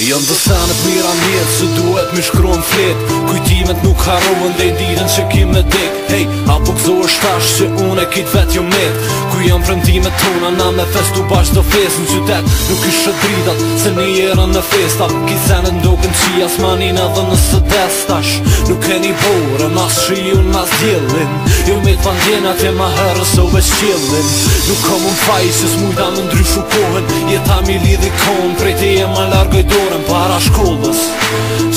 Jëndë dësa në pyramidë Së duhet më shkru në Kujtë moment nuk harohen dhe i ditën që kim me dik Hey, apo këzo është tash që une kit vet vetë jo mirë Ku jam frëndime tona na me festu bashkë të fesë Në qytet nuk ishë dridat se një jera në festa Kise në ndokën që jas manin edhe në së destash Nuk e një borë, mas që ju në mas djelin Jo me të pandjen atje ma herës o veç qillin Nuk kom unë faj që s'mujta më ndryshu kohen Jeta mi lidhi kohen, prej te e largoj dorën para shkollës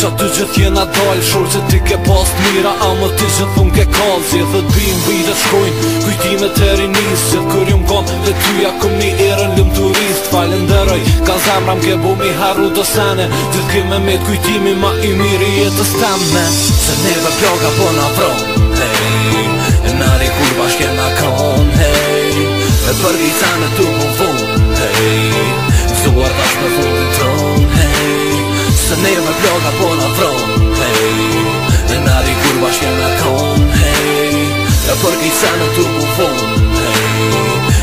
Qa të gjithjena dalë, shorë që ti ke post mira A më të që të punë ke kallë Dhe të dhvim vijtë shkojnë Kujtime të rinisë Gjithë kër ju më konë Dhe ty ja këm një erën turist turistë Falenderoj Ka zamra më ke bu mi haru të sene Gjithë kër me me të kujtimi ma i miri jetës temme Se ne dhe pjo ka po na vro Hej E nari kur bashkë e na konë Hej E për i në të më vonë Sa në të ku fun Hey,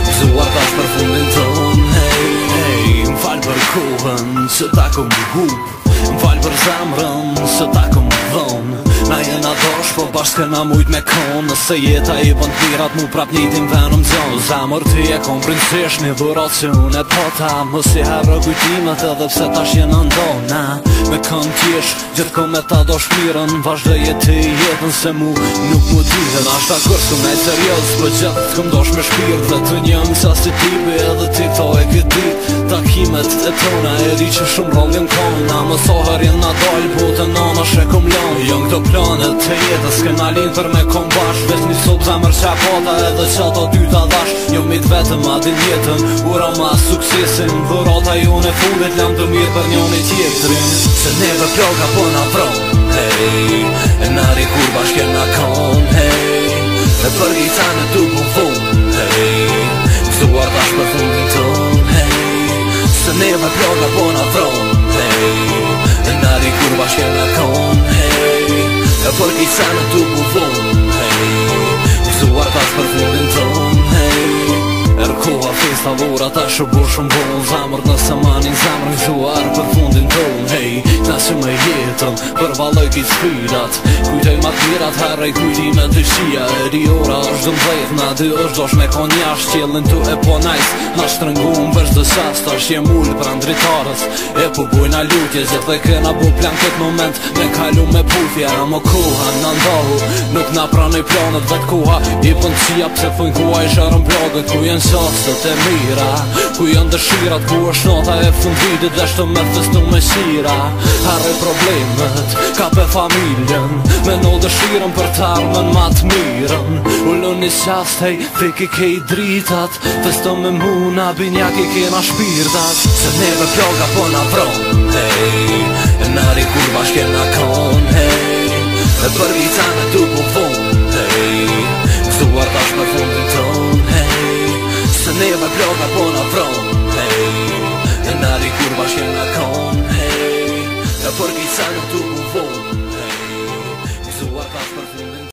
më zë pas për fundin ton Hey, hey, më falë për kohën Së ta ku më hup Më falë për zamërën Së ta ku më dhonë jena dosh Po bashkë na mujt me konë Nëse jeta i vënd pirat Mu prap një tim venëm zonë Zamër ty e konë prinsish Një dhurat që unë e pota Mësi herë rëgujtimet Edhe pse tash jena ndona Me konë tjesh Gjithë kom e ta dosh pirën Vashdhe jetë jetën Se mu nuk mu ty Dhe nash ta kërë Së me serios për gjithë të këm dosh me shpirë Dhe të njëmë Sa si tipi edhe ti thoj Kë shikimet e tona E di që shumë rëndin kona Më thohër jenë na dojlë Po të nana shekëm lën Jënë këto planet të jetës Këna linë për me kom bashkë Vesh një sotë të mërë qa pata Edhe që ato dy të dash Jo mitë vetëm atin jetën Ura ma suksesin Dhurata ju në fundit Lëmë të mirë për një e tjetërin Se neve plaka po na vronë, Hey, e nari kurba Ne me ploga për në vronë, hej Në nari kur bashkë e në konë, hej Në përkisarë të tupu vonë, hej Një suar pas për fundën tonë, hej koha festa vora Ta shë bërë shumë bërë në zamër Në samanin zamër në zuar për fundin ton Hej, ta shë me jetëm Për valoj ki të shpirat Kujtoj ma tirat Harej kujti me të shia E di ora është dëmë vejtë Na dy është dosh me kon jash Qelin tu e po najs Na shtrëngu më bërsh dë sas Ta shë jem ullë pra ndritarës E po bujna lutje Zetë dhe kena bu plan këtë moment Me kalu me pufja Amo koha në ndohu Nuk na pranë planet planët dhe I pëndësia pse apë se kuha i shërën blogën Ku jenë sësët e mira Ku jenë dëshirat ku është nota e funditit Dhe shtë mërë të stu me sira Harre problemet, ka për familjen Me në dëshirën për t'armën matë mirën Ullën një sjasht, hej, i kej dritat Të stu me muna, binjak i kema shpirtat Se neve ploga po na vronë, hej E nari kur bashkje na konë, hej E për vita në du po fund Hey, këtuar tash me fundin ton Hey, se neve plove po në front